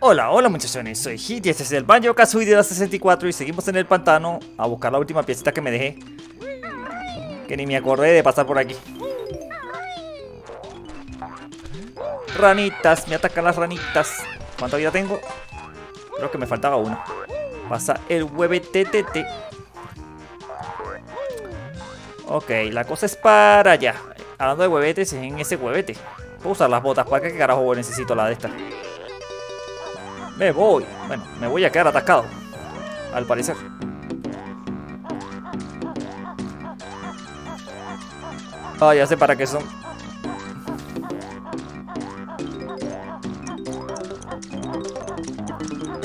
Hola, hola muchachones, soy Hit y este es el Banjo Kazooie de la 64 y seguimos en el pantano a buscar la última piecita que me dejé. Que ni me acordé de pasar por aquí. Ranitas, me atacan las ranitas. ¿Cuánta vida tengo? Creo que me faltaba una. Pasa el huevetete. Ok, la cosa es para allá. Hablando de huevetes, es en ese huevete. Puedo usar las botas. ¿Para qué carajo necesito la de esta? Me voy. Bueno, me voy a quedar atascado. Al parecer. Ah, ya sé para qué son.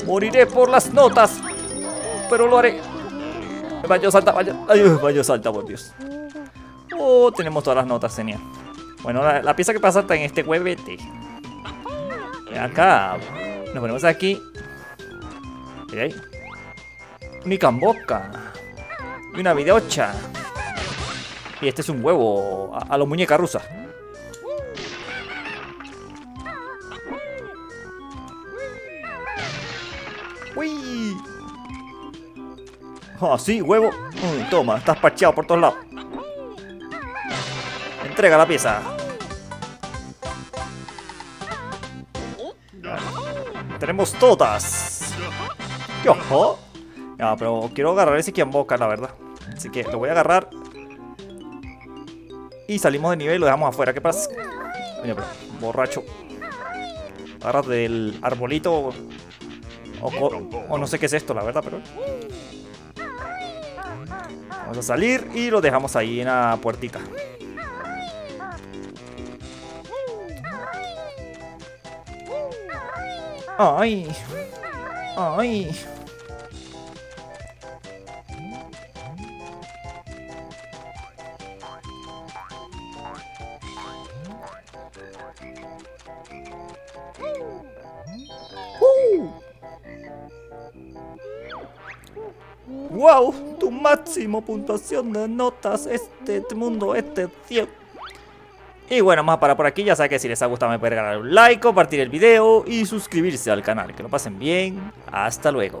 Moriré por las notas. Pero lo haré. Vaya, salta, vaya. Ay, vaya, salta, por Dios. Oh, tenemos todas las notas, genial. Bueno, la, pieza que pasa está en este huevete. Acá. Nos ponemos aquí. Y ahí. Una camboca. Y una videocha. Y este es un huevo a, los muñecas rusas. ¡Uy! Ah, sí, huevo. toma, estás parcheado por todos lados. Entrega la pieza. Tenemos todas. ¡Qué ojo! Ya, pero quiero agarrar ese boca, la verdad. Así que lo voy a agarrar. Y salimos de nivel y lo dejamos afuera. ¿Qué pasa? Mira, pero, borracho. Agarras del arbolito. o no sé qué es esto, la verdad, pero... Vamos a salir y lo dejamos ahí en la puertita. ¡Ay! ¡Ay! ¡Wow! Tu máximo puntuación de notas este mundo, este cielo. Y bueno, más para por aquí, ya saben que si les ha gustado me pueden regalar un like, compartir el video y suscribirse al canal. Que lo pasen bien. Hasta luego.